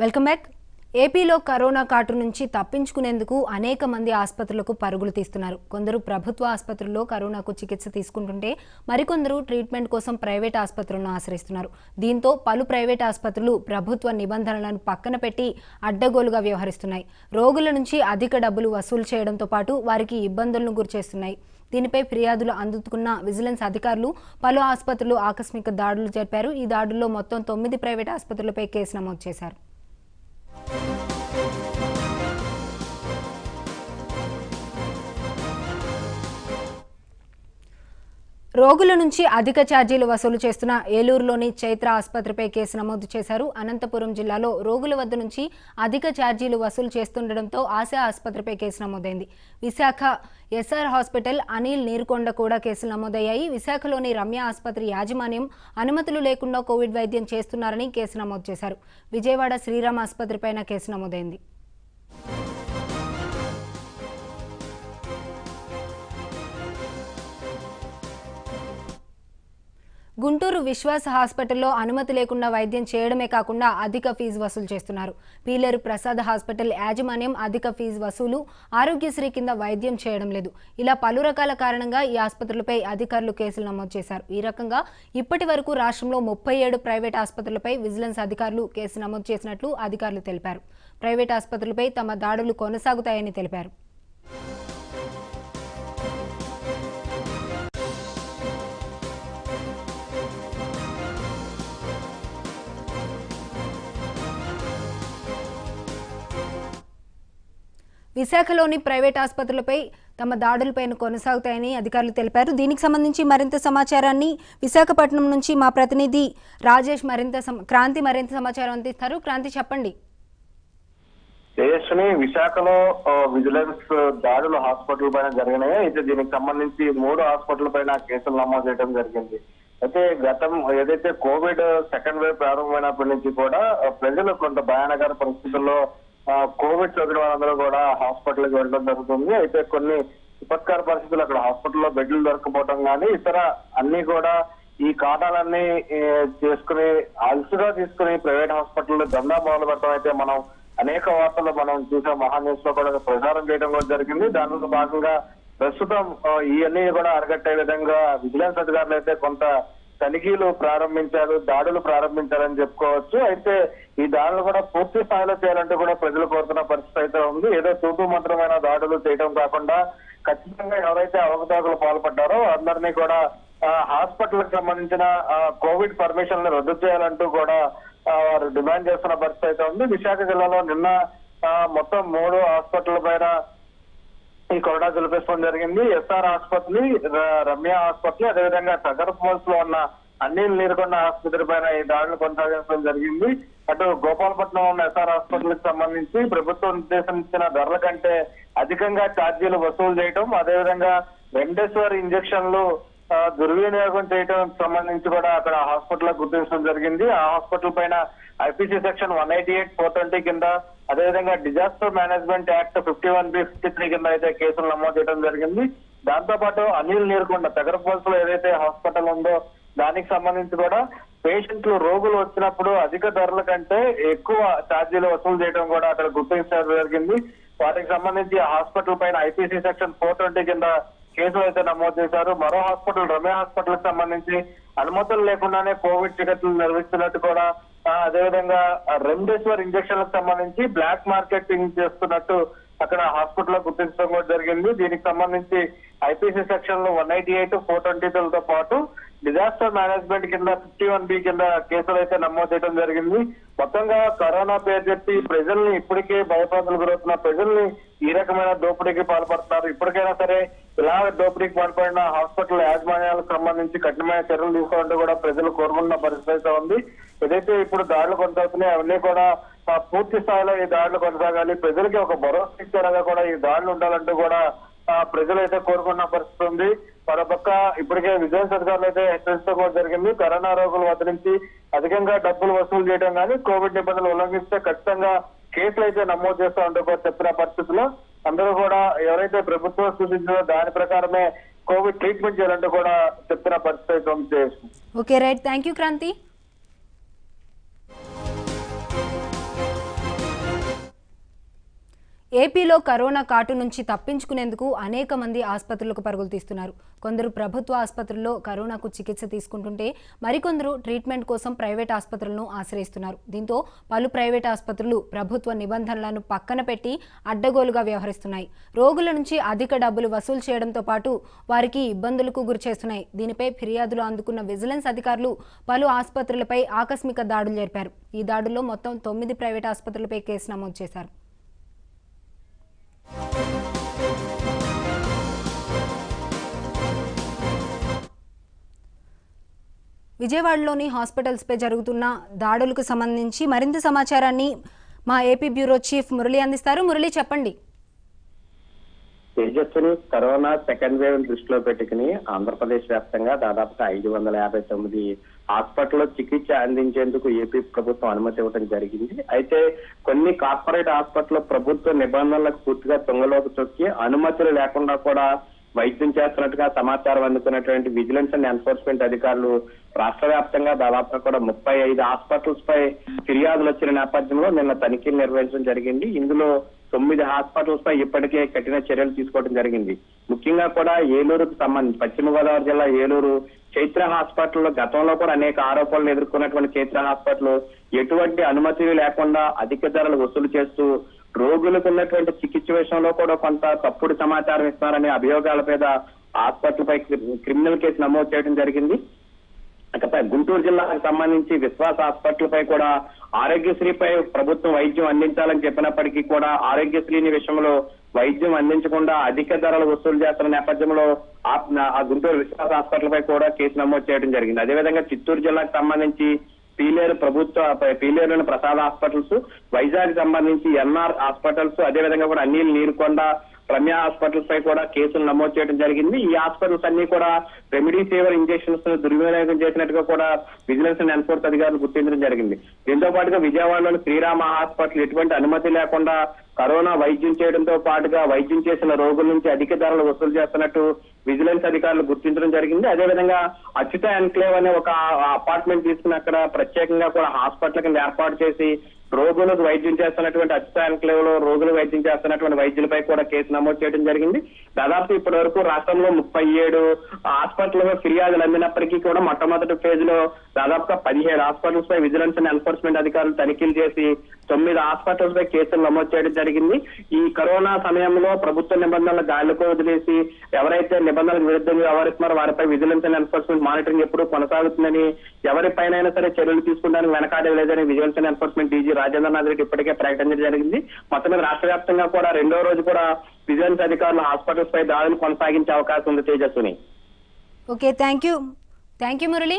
Welcome back. ఏపీలో corona కాటు నుంచి తప్పించుకునేందుకు అనేక మంది ఆసుపత్రులకు పరుగులు తీస్తున్నారు. కొందరు ప్రభుత్వ ఆసుపత్రుల్లో కరోనాకు చికిత్స తీసుకుంటుంటే మరికొందరు ట్రీట్మెంట్ కోసం ప్రైవేట్ ఆసుపత్రులను ఆశ్రయిస్తున్నారు. దీంతో పలు ప్రైవేట్ ఆసుపత్రులు ప్రభుత్వ నిబంధనలను పక్కన పెట్టి అడ్డగోలుగా వ్యవహరిస్తున్నాయి. రోగుల నుంచి అధిక డబ్బులు వసూలు చేయడంతో పాటు వారికి ఇబ్బందులను గురిచేస్తున్నాయి. దీనిపై ఫిర్యాదులు అందుకున్న విజిలెన్స్ అధికారులు పలు ఆసుపత్రులు ఆకస్మిక దాడులు జరిపారు. ఈ దాడుల్లో మొత్తం తొమ్మిది ప్రైవేట్ ఆసుపత్రులపై కేసు నమోదు చేశారు. రోగుల నుంచి అధిక ఛార్జీలు వసూలు చేస్తున్న ఏలూరులోని చైత్ర ఆసుపత్రిపై కేసు నమోదు చేశారు. అనంతపురం జిల్లాలో రోగుల వద్ద నుంచి అధిక ఛార్జీలు వసూలు చేస్తుండటంతో ఆశా ఆసుపత్రిపై కేసు నమోదైంది. విశాఖ ఎస్ఆర్ హాస్పిటల్ అనిల్ నీరుకొండ కూడా కేసులు నమోదయ్యాయి. విశాఖలోని రమ్య ఆసుపత్రి యాజమాన్యం అనుమతులు లేకుండా కోవిడ్ వైద్యం చేస్తున్నారని కేసు నమోదు చేశారు. విజయవాడ శ్రీరామ్ ఆసుపత్రిపైన కేసు నమోదైంది. గుంటూరు విశ్వాస హాస్పిటల్లో అనుమతి లేకుండా వైద్యం చేయడమే కాకుండా అధిక ఫీజు వసూలు చేస్తున్నారు. పీలేరు ప్రసాద్ హాస్పిటల్ యాజమాన్యం అధిక ఫీజు వసూలు ఆరోగ్యశ్రీ కింద వైద్యం చేయడం లేదు. ఇలా పలు రకాల కారణంగా ఈ ఆసుపత్రులపై అధికారులు కేసులు నమోదు చేశారు. ఈ రకంగా ఇప్పటి వరకు రాష్ట్రంలో ముప్పై ఏడు ప్రైవేట్ ఆసుపత్రులపై విజిలెన్స్ అధికారులు కేసు నమోదు చేసినట్లు అధికారులు తెలిపారు. ప్రైవేట్ ఆసుపత్రులపై తమ దాడులు కొనసాగుతాయని తెలిపారు. విశాఖలోని ప్రైవేట్ ఆసుపత్రులపై తమ దాడులపైన కొనసాగుతాయని అధికారులు తెలిపారు. దీనికి సంబంధించి మరింత సమాచారాన్ని విశాఖపట్నం నుంచి మా ప్రతినిధి రాజేష్ మరింత క్రాంతి మరింత సమాచారం అందిస్తారు. క్రాంతి చెప్పండి. తేజస్విని విశాఖలో విజిలెన్స్ దాడులు హాస్పిటల్ పైన జరిగినాయి? అయితే దీనికి సంబంధించి మూడు హాస్పిటల్ పైన కేసులు నమోదు చేయడం జరిగింది. అయితే గతం ఏదైతే కోవిడ్ సెకండ్ వేవ్ ప్రారంభమైనప్పటి నుంచి కూడా ప్రజలు కొంత భయానకర పరిస్థితుల్లో కోవిడ్ సోకిన వారందరూ కూడా హాస్పిటల్కి వెళ్ళడం జరుగుతుంది. అయితే కొన్ని విపత్కర పరిస్థితులు అక్కడ హాస్పిటల్లో బెడ్లు దొరకపోవడం కానీ ఇతర అన్ని కూడా ఈ కాటాలన్నీ చేసుకుని అలసుగా తీసుకుని ప్రైవేట్ హాస్పిటల్లో దందా మొదలు పెట్టడం అయితే మనం అనేక వార్తలు మనం చూసాం. మహా లో కూడా ప్రచారం చేయడం కూడా జరిగింది. దానిలో భాగంగా ప్రస్తుతం ఇవన్నీ కూడా అరగట్టే విధంగా విజిలెన్స్ అధికారులు అయితే కొంత తనిఖీలు ప్రారంభించారు దాడులు ప్రారంభించారని చెప్పుకోవచ్చు. అయితే ఈ దాడులు కూడా పూర్తి స్థాయిలో చేయాలంటే కూడా ప్రజలు కోరుతున్న పరిస్థితి అయితే ఉంది. ఏదో తూపు మంత్రమైన దాడులు చేయడం కాకుండా ఖచ్చితంగా ఎవరైతే అవకతవకలు పాల్పడ్డారో అందరినీ కూడా హాస్పిటల్కి సంబంధించిన కోవిడ్ పర్మిషన్లు రద్దు చేయాలంటూ కూడా వారు డిమాండ్ చేస్తున్న పరిస్థితి అయితే ఉంది. విశాఖ జిల్లాలో నిన్న ఆ, మొత్తం మూడు హాస్పిటల్ పైన ఈ కరోనా చూపించడం జరిగింది. ఎస్ఆర్ ఆసుపత్రి రమ్య ఆసుపత్రి అదేవిధంగా సగర్ ఫాల్స్లో ఉన్న అన్ని నీరుకొండ ఆసుపత్రి పైన ఈ దాడులు కొనసాగించడం జరిగింది. అటు గోపాలపట్నం ఉన్న ఎస్ఆర్ హాస్పిటల్ సంబంధించి ప్రభుత్వం నిర్దేశించిన ధరల కంటే అధికంగా ఛార్జీలు వసూలు చేయటం అదేవిధంగా రెమ్డెసివిర్ ఇంజక్షన్లు దుర్వినియోగం చేయడం సంబంధించి కూడా అక్కడ హాస్పిటల్ గుర్తించడం జరిగింది. ఆ హాస్పిటల్ పైన IPC section one eighty eight four twenty కింద అదేవిధంగా disaster management act fifty one B fifty three కింద అయితే కేసులు నమోదు చేయడం జరిగింది. దాంతో పాటు అనిల్ నీరుకొండ తెగరపోల్స్లో ఏదైతే హాస్పిటల్ ఉందో దానికి సంబంధించి కూడా పేషెంట్లు రోగులు వచ్చినప్పుడు అధిక ధరల కంటే ఎక్కువ ఛార్జీలు వసూలు చేయడం కూడా అక్కడ గుర్తించడం జరిగింది. వాటికి సంబంధించి హాస్పిటల్ పైన ఐపీసీ సెక్షన్ ఫోర్ ట్వంటీ కింద కేసులు అయితే నమోదు చేశారు. మరో హాస్పిటల్ రమ్య హాస్పిటల్కి సంబంధించి అనుమతులు లేకుండానే కోవిడ్ చికిత్సలు నిర్వహిస్తున్నట్టు కూడా అదేవిధంగా రెమ్డెసివిర్ ఇంజక్షన్లకు సంబంధించి బ్లాక్ మార్కెటింగ్ చేస్తున్నట్టు అక్కడ హాస్పిటల్ గుర్తించడం కూడా జరిగింది. దీనికి సంబంధించి ఐపీసీ సెక్షన్లో one eighty eight four twenty తో పాటు డిజాస్టర్ మేనేజ్మెంట్ కింద ఫిఫ్టీ వన్ బి కింద కేసులు అయితే నమోదు చేయడం జరిగింది. మొత్తంగా కరోనా పేరు చెప్పి ప్రజల్ని ఇప్పటికే భయపాతలు గురవుతున్న ప్రజల్ని ఈ రకమైన దోపిడీకి పాల్పడుతున్నారు. ఇప్పటికైనా సరే ఇలా దోపిడీకి పాల్పడిన హాస్పిటల్ యాజమాన్యాలకు సంబంధించి కఠినమైన చర్యలు తీసుకోవాలంటే కూడా ప్రజలు కోరుకున్న పరిస్థితి అయితే ఉంది. ఏదైతే ఇప్పుడు దాడులు కొనసాగుతున్నాయి అవన్నీ కూడా పూర్తి స్థాయిలో ఈ దాడులు కొనసాగాలి. ప్రజలకి ఒక భరోసా ఇచ్చేలాగా కూడా ఈ దాడులు ఉండాలంటూ కూడా ప్రజలు అయితే కోరుకున్న పరిస్థితి ఉంది. మరోపక్క ఇప్పటికే విజిలెన్స్ అధికారులు అయితే హెచ్చరిస్తూ కూడా జరిగింది. కరోనా రోగులు వద్ద నుంచి అధికంగా డబ్బులు వసూలు చేయడం కానీ కోవిడ్ నిబంధనలు ఉల్లంఘిస్తే ఖచ్చితంగా కేసులు అయితే నమోదు చేస్తామంటూ కూడా చెప్పిన పరిస్థితిలో అందరూ కూడా ఎవరైతే ప్రభుత్వం సూచించిందో దాని ప్రకారమే కోవిడ్ ట్రీట్మెంట్ చేయాలంటూ కూడా చెప్తున్న పరిస్థితి ఉంది. Okay right thank you Kranti ఏపీలో కరోనా కాటు నుంచి తప్పించుకునేందుకు అనేక మంది ఆసుపత్రులకు పరుగులు తీస్తున్నారు. కొందరు ప్రభుత్వ ఆసుపత్రుల్లో కరోనాకు చికిత్స తీసుకుంటుంటే మరికొందరు ట్రీట్మెంట్ కోసం ప్రైవేట్ ఆసుపత్రులను ఆశ్రయిస్తున్నారు. దీంతో పలు ప్రైవేట్ ఆసుపత్రులు ప్రభుత్వ నిబంధనలను పక్కన పెట్టి అడ్డగోలుగా వ్యవహరిస్తున్నాయి. రోగుల నుంచి అధిక డబ్బులు వసూలు చేయడంతో పాటు వారికి ఇబ్బందులకు గురిచేస్తున్నాయి. దీనిపై ఫిర్యాదులు అందుకున్న విజిలెన్స్ అధికారులు పలు ఆసుపత్రులపై ఆకస్మిక దాడులు జరిపారు. ఈ దాడుల్లో మొత్తం తొమ్మిది ప్రైవేట్ ఆసుపత్రులపై కేసు నమోదు చేశారు. విజయవాడలోని హాస్పిటల్స్పై జరుగుతున్న దాడులకు సంబంధించి మరింత సమాచారాన్ని మా ఏపీ బ్యూరో చీఫ్ మురళి అందిస్తారు. మురళి చెప్పండి. తేజస్సును కరోనా సెకండ్ వేవ్ దృష్టిలో పెట్టుకుని ఆంధ్రప్రదేశ్ వ్యాప్తంగా దాదాపుగా ఐదు వందల యాభై తొమ్మిది హాస్పిటల్లో చికిత్స అందించేందుకు ఏపీ ప్రభుత్వం అనుమతి ఇవ్వడం జరిగింది. అయితే కొన్ని కార్పొరేట్ హాస్పిటల్ ప్రభుత్వ నిబంధనలకు పూర్తిగా తొంగలోకి తొక్కి అనుమతులు లేకుండా కూడా వైద్యం చేస్తున్నట్టుగా సమాచారం అందుకున్నటువంటి విజిలెన్స్ అండ్ ఎన్ఫోర్స్మెంట్ అధికారులు రాష్ట్ర వ్యాప్తంగా దాదాపుగా కూడా ముప్పై ఐదు హాస్పిటల్స్ పై ఫిర్యాదులు వచ్చిన నేపథ్యంలో నిన్న తనిఖీలు నిర్వహించడం జరిగింది. ఇందులో తొమ్మిది హాస్పిటల్స్ పై ఇప్పటికే కఠిన చర్యలు తీసుకోవడం జరిగింది. ముఖ్యంగా కూడా ఏలూరుకు సంబంధించి పశ్చిమ గోదావరి జిల్లా ఏలూరు చైత్ర హాస్పిటల్లో గతంలో కూడా అనేక ఆరోపణలు ఎదుర్కొన్నటువంటి చైత్ర హాస్పిటల్ ఎటువంటి అనుమతులు లేకుండా అధిక ధరలు వసూలు చేస్తూ రోగులకు ఉన్నటువంటి చికిత్స విషయంలో కూడా కొంత తప్పుడు సమాచారం ఇస్తున్నారనే అభియోగాల మీద ఆస్పత్రిపై క్రిమినల్ కేసు నమోదు చేయడం జరిగింది. అక్కడ గుంటూరు జిల్లాకు సంబంధించి విశ్వాస హాస్పిటల్పై కూడా ఆరోగ్యశ్రీపై ప్రభుత్వం వైద్యం అందించాలని చెప్పినప్పటికీ కూడా ఆరోగ్యశ్రీని విషయంలో వైద్యం అందించకుండా అధిక ధరలు వసూలు చేస్తున్న నేపథ్యంలో ఆ- గుంటూరు విశ్వాస హాస్పిటల్పై కూడా కేసు నమోదు చేయడం జరిగింది. అదేవిధంగా చిత్తూరు జిల్లాకు సంబంధించి పీలేరు ప్రభుత్వ పీలేరులోని ప్రసాద్ హాస్పిటల్స్ వైజాగ్ సంబంధించి ఎన్ఆర్ హాస్పిటల్స్ అదేవిధంగా కూడా అనిల్ నీరుకొండ రమ్య హాస్పిటల్ పై కూడా కేసులు నమోదు చేయడం జరిగింది. ఈ హాస్పిటల్స్ అన్ని కూడా రెమెడీ ఇంజక్షన్స్ ఇంజెక్షన్స్ దుర్వినియోగం చేసినట్టుగా కూడా విజిలెన్స్ అండ్ ఎన్ఫోర్స్ అధికారులు గుర్తించడం జరిగింది. దీంతో పాటుగా విజయవాడలోని శ్రీరామ హాస్పిటల్ ఎటువంటి అనుమతి లేకుండా కరోనా వైద్యం చేయడంతో పాటుగా వైద్యం చేసిన రోగుల నుంచి అధిక ధరలు వసూలు చేస్తున్నట్టు విజిలెన్స్ అధికారులు గుర్తించడం జరిగింది. అదేవిధంగా అచ్యుత ఎన్క్లేవ్ అనే ఒక అపార్ట్మెంట్ తీసుకుని అక్కడ ప్రత్యేకంగా కూడా హాస్పిటల్ కింద ఏర్పాటు చేసి రోగులకు వైద్యం చేస్తున్నటువంటి అచ్యుత ఎన్క్లేవ్లో రోగులు వైద్యం చేస్తున్నటువంటి వైద్యులపై కూడా కేసు నమోదు చేయడం జరిగింది. దాదాపు ఇప్పటి వరకు రాష్ట్రంలో ముప్పై ఏడు హాస్పిటల్ ఫిర్యాదులు అందినప్పటికీ కూడా మొట్టమొదటి ఫేజ్లో దాదాపుగా పదిహేడు హాస్పిటల్స్ పై విజిలెన్స్ అండ్ ఎన్ఫోర్స్మెంట్ అధికారులు తనిఖీలు చేసి తొమ్మిది హాస్పిటల్స్ పై కేసులు నమోదు చేయడం జరిగింది. ఈ కరోనా సమయంలో ప్రభుత్వ నిబంధనలు గాలికి వదిలేసి ఎవరైతే నిబంధనలకు విరుద్ధంగా వ్యవహరిస్తున్నారో వారిపై విజిలెన్స్ అండ్ ఎన్ఫోర్స్మెంట్ మానిటరింగ్ ఎప్పుడు కొనసాగుతుందని ఎవరిపైనైనా సరే చర్యలు తీసుకుంటానికి వెనకాడే లేదని vigilance and enforcement DG Rajendranath Reddy ఇప్పటికే ప్రకటించడం జరిగింది. మొత్తం మీద రాష్ట్ర వ్యాప్తంగా కూడా రెండో రోజు కూడా విజిలెన్స్ అధికారులు హాస్పిటల్స్ పై దాడులు కొనసాగించే అవకాశం ఉంది Tejaswini. Okay thank you. Thank you Murali.